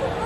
Let's go.